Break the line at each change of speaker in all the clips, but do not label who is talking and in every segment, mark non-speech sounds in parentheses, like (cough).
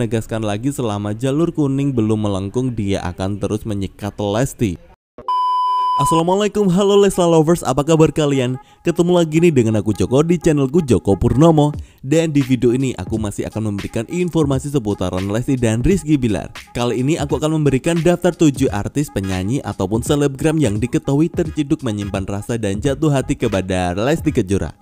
menegaskan lagi selama jalur kuning belum melengkung dia akan terus menyikat Lesti. Assalamualaikum halo Lesla lovers apa kabar kalian Ketemu lagi nih dengan aku Joko di channelku Joko Purnomo Dan di video ini aku masih akan memberikan informasi seputaran Lesti dan Rizky Bilar Kali ini aku akan memberikan daftar 7 artis penyanyi ataupun selebgram yang diketahui terciduk menyimpan rasa dan jatuh hati kepada Lesti Kejora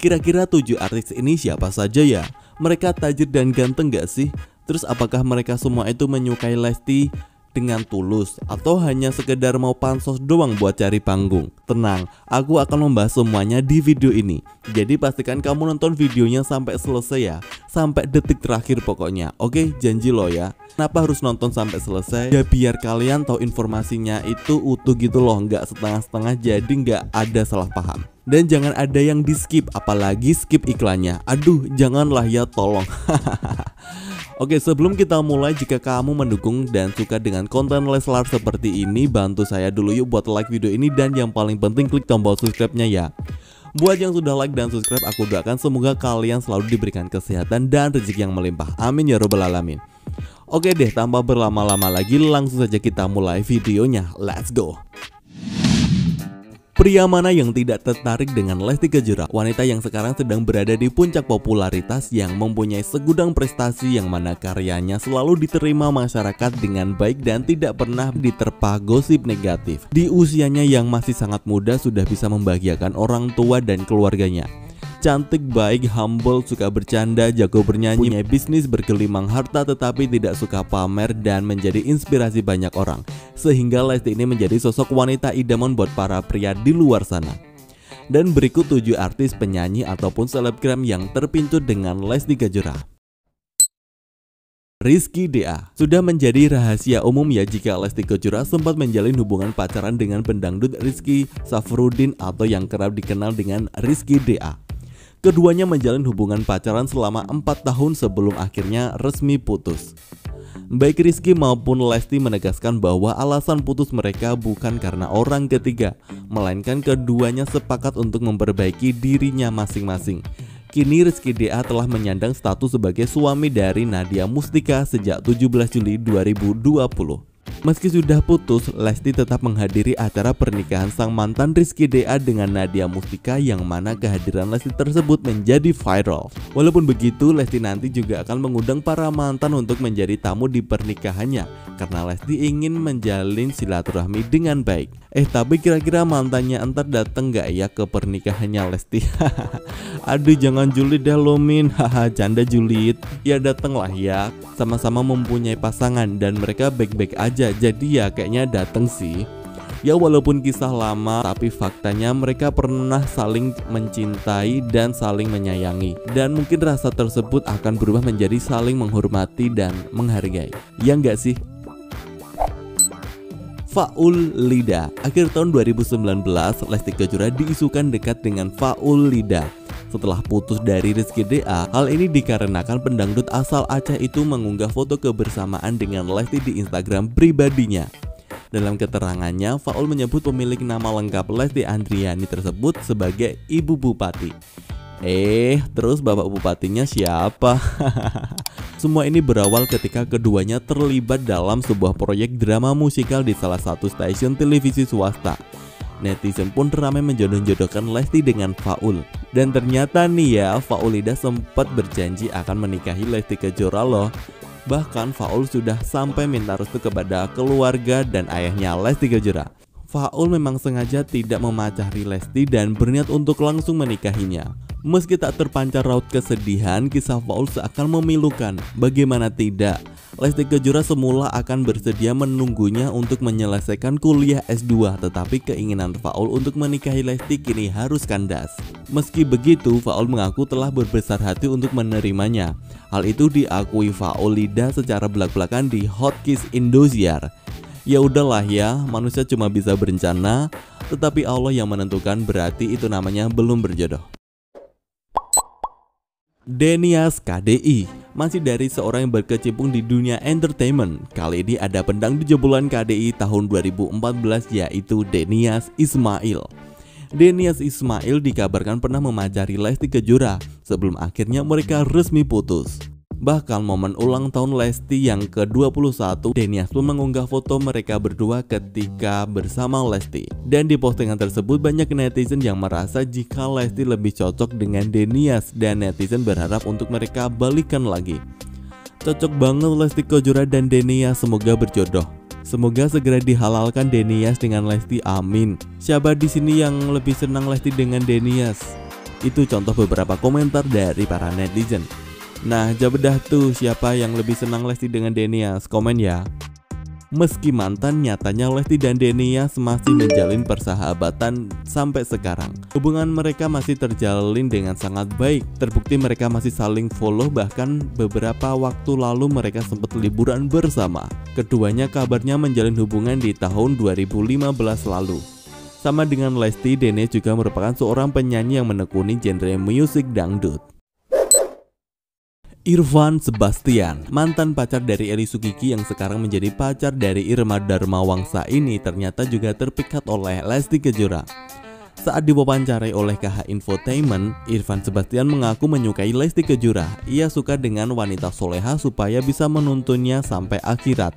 Kira-kira 7 artis ini siapa saja ya? Mereka tajir dan ganteng gak sih? Terus apakah mereka semua itu menyukai Lesti? dengan tulus atau hanya sekedar mau pansos doang buat cari panggung? Tenang, aku akan membahas semuanya di video ini. Jadi pastikan kamu nonton videonya sampai selesai ya, sampai detik terakhir pokoknya. Oke, janji lo ya. Kenapa harus nonton sampai selesai? Ya biar kalian tahu informasinya itu utuh gitu loh, nggak setengah-setengah jadi nggak ada salah paham. Dan jangan ada yang di skip, apalagi skip iklannya. Aduh, janganlah ya tolong. (laughs) Oke sebelum kita mulai jika kamu mendukung dan suka dengan konten Leslar seperti ini Bantu saya dulu yuk buat like video ini dan yang paling penting klik tombol subscribe-nya ya Buat yang sudah like dan subscribe aku doakan semoga kalian selalu diberikan kesehatan dan rezeki yang melimpah Amin ya robbal alamin Oke deh tanpa berlama-lama lagi langsung saja kita mulai videonya Let's go Pria mana yang tidak tertarik dengan Lesti Kejora? Wanita yang sekarang sedang berada di puncak popularitas yang mempunyai segudang prestasi yang mana karyanya selalu diterima masyarakat dengan baik dan tidak pernah diterpa gosip negatif. Di usianya yang masih sangat muda sudah bisa membahagiakan orang tua dan keluarganya. Cantik, baik, humble, suka bercanda, jago bernyanyi, punya bisnis bergelimang harta tetapi tidak suka pamer dan menjadi inspirasi banyak orang. Sehingga Lesti ini menjadi sosok wanita idaman buat para pria di luar sana. Dan berikut 7 artis penyanyi ataupun selebgram yang terpincut dengan Lesti Kejora. Rizky DA Sudah menjadi rahasia umum ya jika Lesti Kejora sempat menjalin hubungan pacaran dengan pendangdut Rizky Safrudin atau yang kerap dikenal dengan Rizky DA. Keduanya menjalin hubungan pacaran selama 4 tahun sebelum akhirnya resmi putus. Baik Rizky maupun Lesti menegaskan bahwa alasan putus mereka bukan karena orang ketiga, melainkan keduanya sepakat untuk memperbaiki dirinya masing-masing. Kini Rizky DA telah menyandang status sebagai suami dari Nadia Mustika sejak 17 Juli 2020. Meski sudah putus, Lesti tetap menghadiri acara pernikahan sang mantan Rizky DA dengan Nadia Mustika yang mana kehadiran Lesti tersebut menjadi viral. Walaupun begitu, Lesti nanti juga akan mengundang para mantan untuk menjadi tamu di pernikahannya karena Lesti ingin menjalin silaturahmi dengan baik. Eh tapi kira-kira mantannya entar dateng gak ya ke pernikahannya Lesti? (laughs) Aduh jangan julid deh lo Min, haha canda julid. Ya dateng lah ya, sama-sama mempunyai pasangan dan mereka baik-baik aja jadi ya kayaknya dateng sih Ya walaupun kisah lama tapi faktanya mereka pernah saling mencintai dan saling menyayangi Dan mungkin rasa tersebut akan berubah menjadi saling menghormati dan menghargai Ya enggak sih? Faul Lida Akhir tahun 2019 Lesti Kejora diisukan dekat dengan Faul Lida setelah putus dari Rizky DA. Hal ini dikarenakan pendangdut asal Aceh itu mengunggah foto kebersamaan dengan Lesti di Instagram pribadinya. Dalam keterangannya, Faul menyebut pemilik nama lengkap Lesti Andriani tersebut sebagai Ibu Bupati. Eh, terus Bapak Bupatinya siapa? (laughs) Semua ini berawal ketika keduanya terlibat dalam sebuah proyek drama musikal di salah satu stasiun televisi swasta. Netizen pun ramai menjodoh-jodohkan Lesti dengan Faul. Dan ternyata nih ya, Faulida sempat berjanji akan menikahi Lesti Kejora loh. Bahkan Faul sudah sampai minta restu kepada keluarga dan ayahnya Lesti Kejora. Faul memang sengaja tidak memacari Lesti dan berniat untuk langsung menikahinya. Meski tak terpancar raut kesedihan, kisah Faul seakan memilukan. Bagaimana tidak? Lesti Kejora semula akan bersedia menunggunya untuk menyelesaikan kuliah S2, tetapi keinginan Faul untuk menikahi Lesti kini harus kandas. Meski begitu, Faul mengaku telah berbesar hati untuk menerimanya. Hal itu diakui Faul Lida secara belak-belakan di Hot Kiss Indosiar. Ya udahlah ya, manusia cuma bisa berencana, tetapi Allah yang menentukan berarti itu namanya belum berjodoh. Denias KDI masih dari seorang yang berkecimpung di dunia entertainment. Kali ini ada pendang di jebolan KDI tahun 2014 yaitu Denias Ismail. Denias Ismail dikabarkan pernah memajari Lesti Kejora sebelum akhirnya mereka resmi putus. Bahkan momen ulang tahun Lesti yang ke-21, Denias pun mengunggah foto mereka berdua ketika bersama Lesti. Dan di postingan tersebut banyak netizen yang merasa jika Lesti lebih cocok dengan Denias dan netizen berharap untuk mereka balikan lagi. Cocok banget Lesti Kejora dan Denias semoga berjodoh. Semoga segera dihalalkan Denias dengan Lesti, amin. Siapa di sini yang lebih senang Lesti dengan Denias? Itu contoh beberapa komentar dari para netizen. Nah, jawab dah tuh siapa yang lebih senang Lesti dengan Denias? Komen ya. Meski mantan, nyatanya Lesti dan Denias masih menjalin persahabatan sampai sekarang. Hubungan mereka masih terjalin dengan sangat baik. Terbukti mereka masih saling follow bahkan beberapa waktu lalu mereka sempat liburan bersama. Keduanya kabarnya menjalin hubungan di tahun 2015 lalu. Sama dengan Lesti, Denias juga merupakan seorang penyanyi yang menekuni genre musik dangdut. Irfan Sebastian, mantan pacar dari Eli Sukiki yang sekarang menjadi pacar dari Irma Dharma Wangsa ini ternyata juga terpikat oleh Lesti Kejora. Saat diwawancarai oleh KH Infotainment, Irfan Sebastian mengaku menyukai Lesti Kejora. Ia suka dengan wanita soleha supaya bisa menuntunnya sampai akhirat.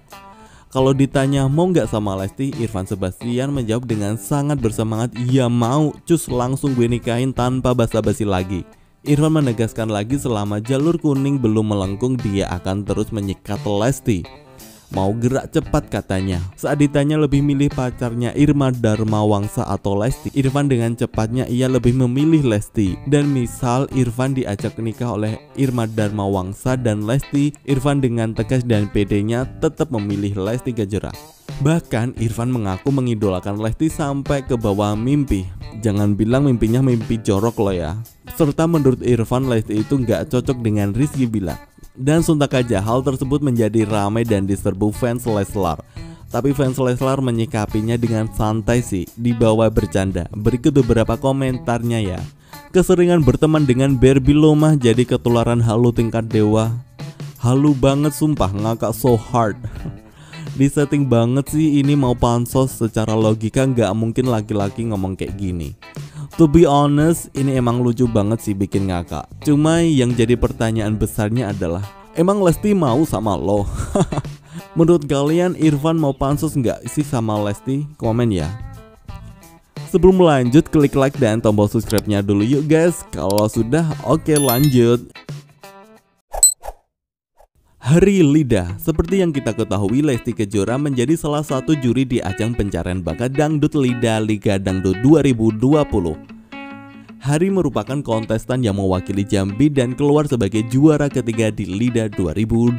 Kalau ditanya mau nggak sama Lesti, Irfan Sebastian menjawab dengan sangat bersemangat, iya mau, cus langsung gue nikahin tanpa basa-basi lagi. Irfan menegaskan lagi selama jalur kuning belum melengkung dia akan terus menyikat Lesti. Mau gerak cepat katanya. Saat ditanya lebih milih pacarnya Irma Dharma Wangsa atau Lesti, Irfan dengan cepatnya ia lebih memilih Lesti. Dan misal Irfan diajak nikah oleh Irma Dharma Wangsa dan Lesti, Irfan dengan tegas dan pedenya tetap memilih Lesti Kejora. Bahkan Irfan mengaku mengidolakan Lesti sampai ke bawah mimpi. Jangan bilang mimpinya mimpi jorok loh ya serta menurut Irfan Lesti itu nggak cocok dengan Rizky Bilar. Dan sontak aja hal tersebut menjadi ramai dan diserbu fans Leslar. Tapi fans Leslar menyikapinya dengan santai sih, dibawa bercanda. Berikut beberapa komentarnya ya. Keseringan berteman dengan Barbie Lomah jadi ketularan halu tingkat dewa. Halu banget sumpah ngakak so hard. (laughs) Di setting banget sih ini mau pansos secara logika nggak mungkin laki-laki ngomong kayak gini. To be honest, ini emang lucu banget sih bikin ngakak. Cuma yang jadi pertanyaan besarnya adalah, emang Lesti mau sama lo? (laughs) Menurut kalian Irfan mau pansus nggak sih sama Lesti? Komen ya. Sebelum lanjut, klik like dan tombol subscribe-nya dulu yuk guys. Kalau sudah, oke okay, lanjut. Hari Lidah, seperti yang kita ketahui Lesti Kejora menjadi salah satu juri di ajang pencarian bakat Dangdut Lidah Liga Dangdut 2020. Hari merupakan kontestan yang mewakili Jambi dan keluar sebagai juara ketiga di LIDA 2020.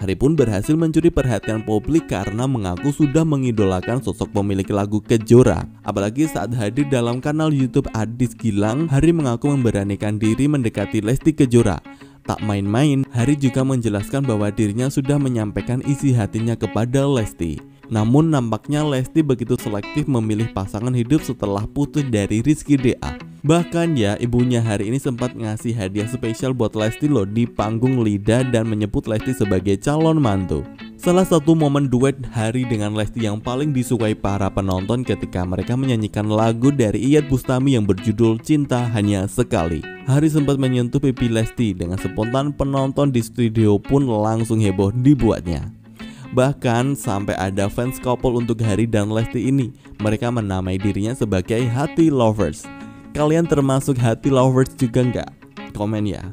Hari pun berhasil mencuri perhatian publik karena mengaku sudah mengidolakan sosok pemilik lagu Kejora. Apalagi saat hadir dalam kanal YouTube Adis Gilang, Hari mengaku memberanikan diri mendekati Lesti Kejora. Tak main-main, Hari juga menjelaskan bahwa dirinya sudah menyampaikan isi hatinya kepada Lesti. Namun nampaknya Lesti begitu selektif memilih pasangan hidup setelah putus dari Rizky DA. Bahkan ya ibunya hari ini sempat ngasih hadiah spesial buat Lesti loh di panggung Lida dan menyebut Lesti sebagai calon mantu. Salah satu momen duet Hari dengan Lesti yang paling disukai para penonton ketika mereka menyanyikan lagu dari Iyad Bustami yang berjudul Cinta Hanya Sekali. Hari sempat menyentuh pipi Lesti dengan spontan penonton di studio pun langsung heboh dibuatnya. Bahkan sampai ada fans couple untuk Harry dan Lesti ini. Mereka menamai dirinya sebagai Hati Lovers. Kalian termasuk Hati Lovers juga nggak? Komen ya.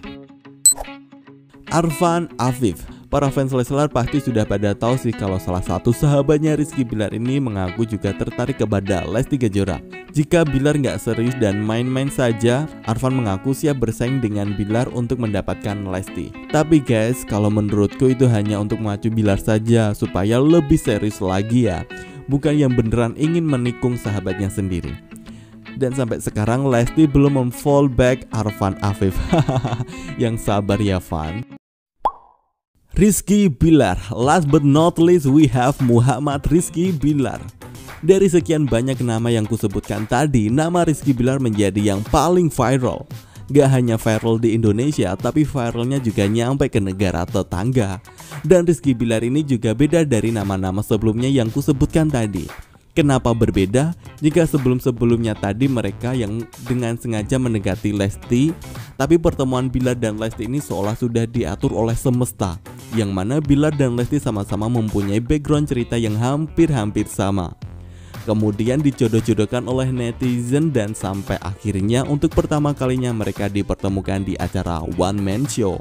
Arfan Afif Para fans Leslar pasti sudah pada tahu sih kalau salah satu sahabatnya Rizky Bilar ini mengaku juga tertarik kepada Lesti Kejora. Jika Bilar nggak serius dan main-main saja, Arfan mengaku siap bersaing dengan Bilar untuk mendapatkan Lesti. Tapi guys, kalau menurutku itu hanya untuk memacu Bilar saja supaya lebih serius lagi ya. Bukan yang beneran ingin menikung sahabatnya sendiri dan sampai sekarang Lesti belum memfall back Afif. (laughs) Yang sabar ya Van. Rizky Bilar. Last but not least we have Muhammad Rizky Bilar. Dari sekian banyak nama yang kusebutkan tadi Nama Rizky Bilar menjadi yang paling viral. Gak hanya viral di Indonesia Tapi viralnya juga nyampe ke negara tetangga. Dan Rizky Bilar ini juga beda dari nama-nama sebelumnya yang kusebutkan tadi. Kenapa berbeda? Jika sebelum-sebelumnya tadi mereka yang dengan sengaja mendekati Lesti, tapi pertemuan Bilar dan Lesti ini seolah sudah diatur oleh semesta, yang mana Bilar dan Lesti sama-sama mempunyai background cerita yang hampir-hampir sama. Kemudian dijodoh-jodohkan oleh netizen dan sampai akhirnya untuk pertama kalinya mereka dipertemukan di acara One Man Show.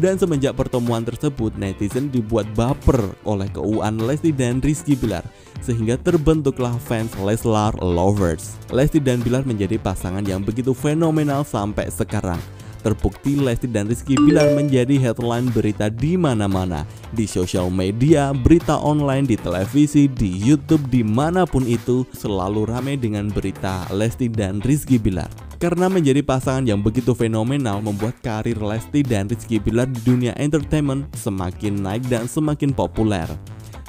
Dan semenjak pertemuan tersebut, netizen dibuat baper oleh keuangan Lesti dan Rizky Bilar sehingga terbentuklah fans Leslar Lovers. Lesti dan Bilar menjadi pasangan yang begitu fenomenal sampai sekarang. Terbukti Lesti dan Rizky Bilar menjadi headline berita di mana-mana, di sosial media, berita online, di televisi, di YouTube, di mana pun itu selalu ramai dengan berita Lesti dan Rizky Bilar. Karena menjadi pasangan yang begitu fenomenal membuat karir Lesti dan Rizky Bilar di dunia entertainment semakin naik dan semakin populer.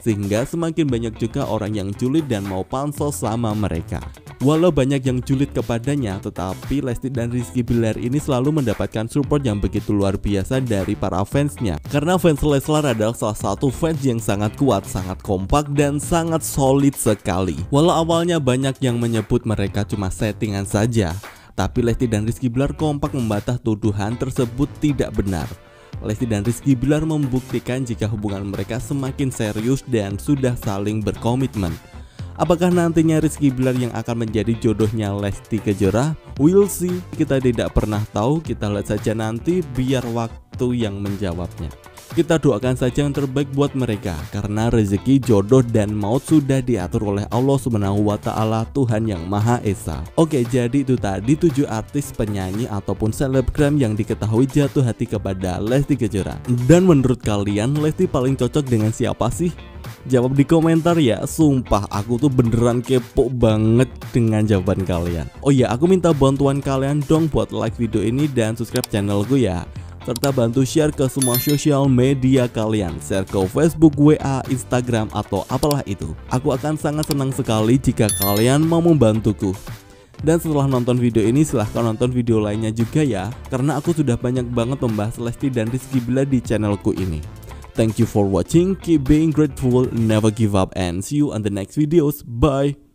Sehingga semakin banyak juga orang yang julid dan mau pansos sama mereka. Walau banyak yang julid kepadanya, tetapi Lesti dan Rizky Bilar ini selalu mendapatkan support yang begitu luar biasa dari para fansnya. Karena fans Leslar adalah salah satu fans yang sangat kuat, sangat kompak, dan sangat solid sekali. Walau awalnya banyak yang menyebut mereka cuma settingan saja, tapi Lesti dan Rizky Bilar kompak membantah tuduhan tersebut tidak benar. Lesti dan Rizky Bilar membuktikan jika hubungan mereka semakin serius dan sudah saling berkomitmen. Apakah nantinya Rizky Bilar yang akan menjadi jodohnya Lesti Kejora? We'll see, kita tidak pernah tahu, kita lihat saja nanti biar waktu yang menjawabnya. Kita doakan saja yang terbaik buat mereka karena rezeki, jodoh dan maut sudah diatur oleh Allah Subhanahu Tuhan yang Maha Esa. Oke, jadi itu tadi tujuh artis penyanyi ataupun selebgram yang diketahui jatuh hati kepada Lesti Kejora. Dan menurut kalian Lesti paling cocok dengan siapa sih? Jawab di komentar ya Sumpah aku tuh beneran kepo banget dengan jawaban kalian Oh iya aku minta bantuan kalian dong buat like video ini dan subscribe channelku ya serta bantu share ke semua sosial media kalian, share ke Facebook, WA, Instagram, atau apalah itu. Aku akan sangat senang sekali jika kalian mau membantuku. Dan setelah nonton video ini silahkan nonton video lainnya juga ya Karena aku sudah banyak banget membahas Lesti dan Rizky Bila di channelku ini. Thank you for watching, keep being grateful, never give up and see you on the next videos, bye